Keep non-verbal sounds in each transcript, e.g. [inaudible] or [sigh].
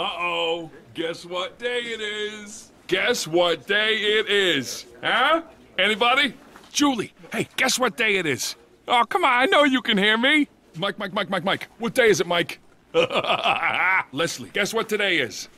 Uh-oh. Guess what day it is? Guess what day it is? Huh? Anybody? Julie, hey, guess what day it is? Oh, come on, I know you can hear me. Mike, Mike, Mike, Mike, Mike. What day is it, Mike? [laughs] Leslie, guess what today is?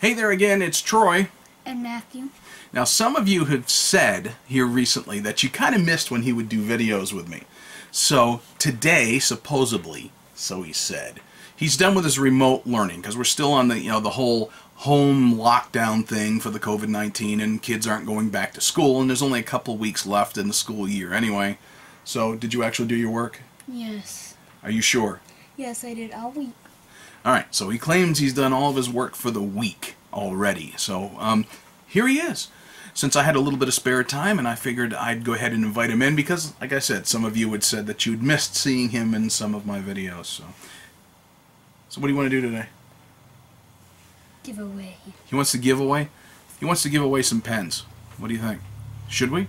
Hey there again, it's Troy. And Matthew. Now, some of you have said here recently that you kind of missed when he would do videos with me. So, today, supposedly, so he said, he's done with his remote learning because we're still on the, you know, the whole home lockdown thing for the COVID-19 and kids aren't going back to school and there's only a couple weeks left in the school year anyway. So, did you actually do your work? Yes. Are you sure? Yes, I did all week. Alright, so he claims he's done all of his work for the week already. So, um, here he is. Since I had a little bit of spare time and I figured I'd go ahead and invite him in because, like I said, some of you had said that you'd missed seeing him in some of my videos. So, so what do you want to do today? Give away. He wants to give away? He wants to give away some pens. What do you think? Should we?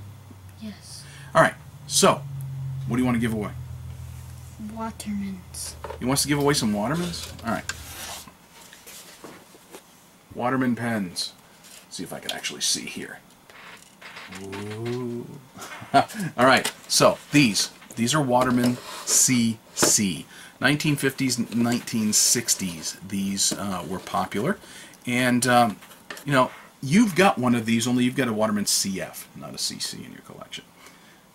Yes. Alright, so, what do you want to give away? Watermans. He wants to give away some Watermans? Alright. Waterman pens. Let's see if I can actually see here. Ooh. [laughs] Alright, so these. These are Waterman CC. 1950s and 1960s, these uh, were popular. And, um, you know, you've got one of these, only you've got a Waterman CF, not a CC in your collection.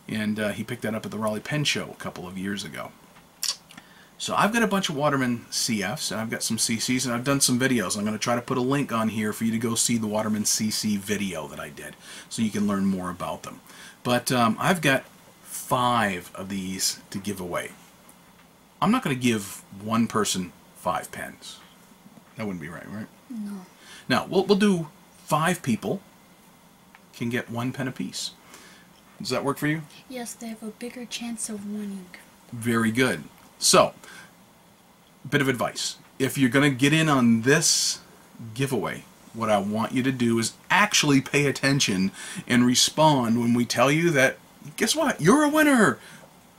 And uh, he picked that up at the Raleigh Pen Show a couple of years ago. So I've got a bunch of Waterman CFs, and I've got some CCs, and I've done some videos. I'm going to try to put a link on here for you to go see the Waterman CC video that I did, so you can learn more about them. But um, I've got five of these to give away. I'm not going to give one person five pens. That wouldn't be right, right? No. Now, we'll, we'll do five people can get one pen apiece. Does that work for you? Yes, they have a bigger chance of winning. Very good. So, bit of advice. If you're going to get in on this giveaway, what I want you to do is actually pay attention and respond when we tell you that, guess what, you're a winner.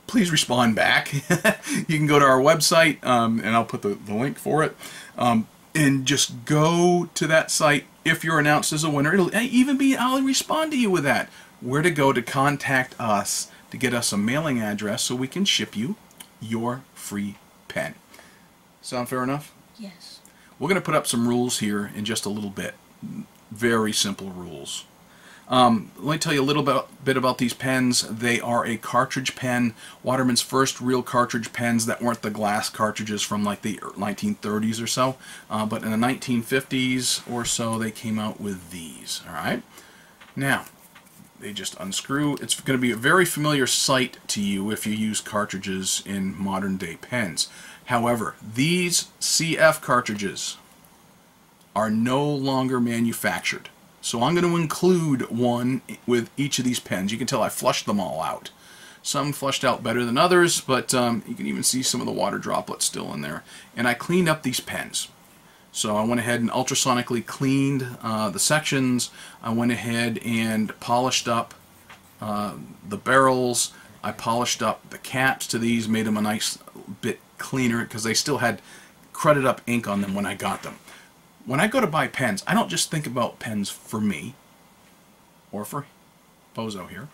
Please respond back. [laughs] you can go to our website, um, and I'll put the, the link for it, um, and just go to that site. If you're announced as a winner, it'll even be, I'll respond to you with that. Where to go to contact us to get us a mailing address so we can ship you your free pen. Sound fair enough? Yes. We're going to put up some rules here in just a little bit. Very simple rules. Um, let me tell you a little bit, bit about these pens. They are a cartridge pen. Waterman's first real cartridge pens that weren't the glass cartridges from like the 1930s or so. Uh, but in the 1950s or so, they came out with these. All right. Now, they just unscrew. It's going to be a very familiar sight to you if you use cartridges in modern day pens. However, these CF cartridges are no longer manufactured. So I'm going to include one with each of these pens. You can tell I flushed them all out. Some flushed out better than others, but um, you can even see some of the water droplets still in there. And I cleaned up these pens. So I went ahead and ultrasonically cleaned uh, the sections. I went ahead and polished up uh, the barrels. I polished up the caps to these, made them a nice bit cleaner because they still had cruded up ink on them when I got them. When I go to buy pens, I don't just think about pens for me or for Bozo here.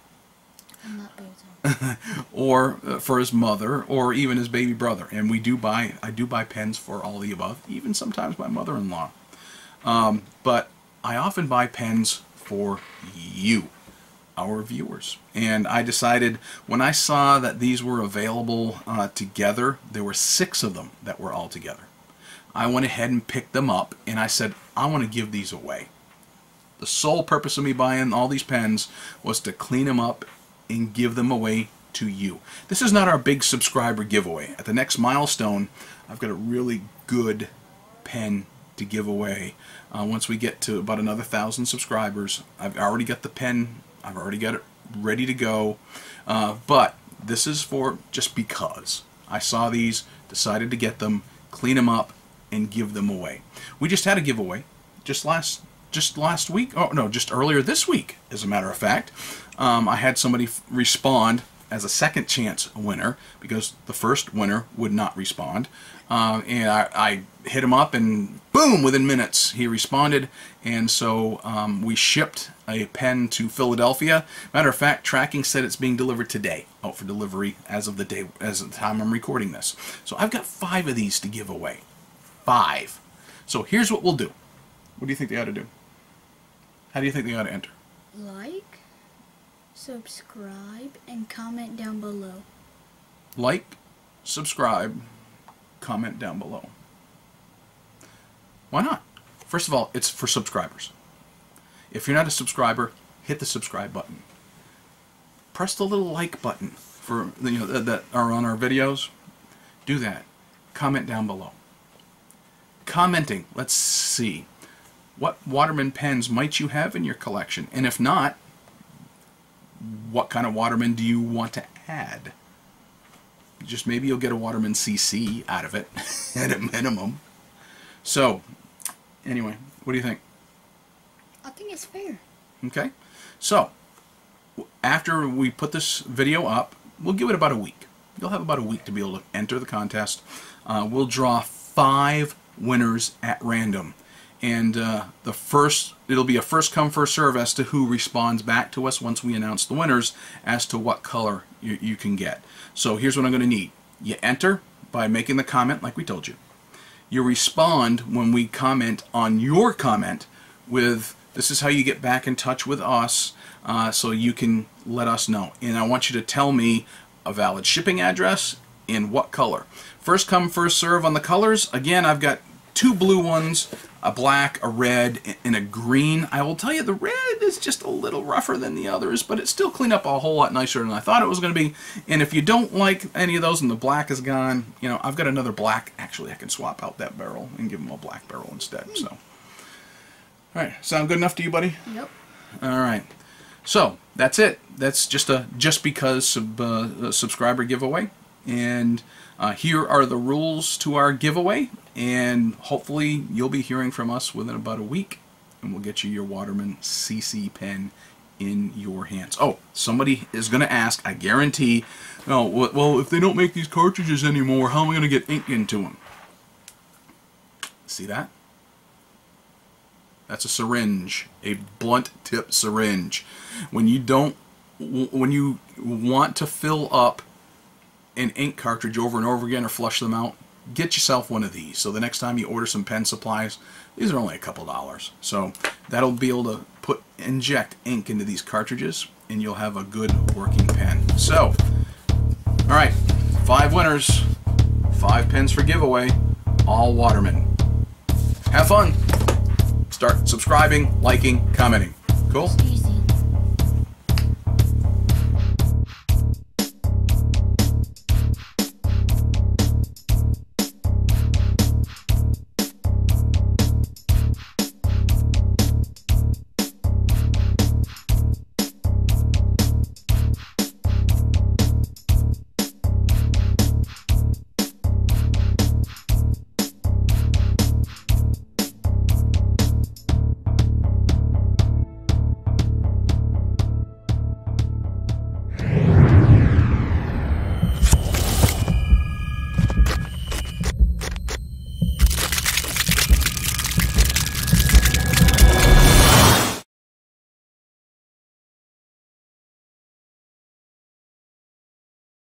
I'm not Bozo. [laughs] or uh, for his mother, or even his baby brother. And we do buy, I do buy pens for all the above, even sometimes my mother-in-law. Um, but I often buy pens for you, our viewers. And I decided when I saw that these were available uh, together, there were six of them that were all together. I went ahead and picked them up, and I said, I want to give these away. The sole purpose of me buying all these pens was to clean them up and give them away to you. This is not our big subscriber giveaway. At the next milestone, I've got a really good pen to give away. Uh, once we get to about another thousand subscribers, I've already got the pen. I've already got it ready to go. Uh, but this is for just because. I saw these, decided to get them, clean them up, and give them away. We just had a giveaway just last just last week. Oh no, just earlier this week, as a matter of fact, um, I had somebody respond as a second chance winner because the first winner would not respond. Um, and I, I hit him up, and boom, within minutes he responded. And so um, we shipped a pen to Philadelphia. Matter of fact, tracking said it's being delivered today, out for delivery as of the day, as of the time I'm recording this. So I've got five of these to give away. Five. So here's what we'll do. What do you think they ought to do? How do you think they ought to enter? Like, subscribe, and comment down below. Like, subscribe, comment down below. Why not? First of all, it's for subscribers. If you're not a subscriber, hit the subscribe button. Press the little like button for you know that, that are on our videos. Do that. Comment down below. Commenting. Let's see. What Waterman pens might you have in your collection? And if not, what kind of Waterman do you want to add? Just maybe you'll get a Waterman CC out of it [laughs] at a minimum. So, anyway, what do you think? I think it's fair. Okay. So, after we put this video up, we'll give it about a week. You'll have about a week to be able to enter the contest. Uh, we'll draw five winners at random. And uh, the first, it'll be a first come, first serve as to who responds back to us once we announce the winners as to what color you, you can get. So here's what I'm going to need. You enter by making the comment like we told you you respond when we comment on your comment with this is how you get back in touch with us uh, so you can let us know and i want you to tell me a valid shipping address in what color first come first serve on the colors again i've got two blue ones a black a red and a green i will tell you the red is just a little rougher than the others but it still cleaned up a whole lot nicer than i thought it was going to be and if you don't like any of those and the black is gone you know i've got another black actually i can swap out that barrel and give them a black barrel instead so all right sound good enough to you buddy Yep. all right. So that's it. That's just a just because sub, uh, subscriber giveaway, and uh, here are the rules to our giveaway. And hopefully you'll be hearing from us within about a week, and we'll get you your Waterman CC pen in your hands. Oh, somebody is going to ask. I guarantee. Oh, well, well, if they don't make these cartridges anymore, how am I going to get ink into them? See that? That's a syringe, a blunt tip syringe. When you don't, when you want to fill up an ink cartridge over and over again or flush them out, get yourself one of these. So the next time you order some pen supplies, these are only a couple dollars. So that'll be able to put inject ink into these cartridges, and you'll have a good working pen. So, all right, five winners, five pens for giveaway, all Waterman. Have fun. Start subscribing, liking, commenting. Cool?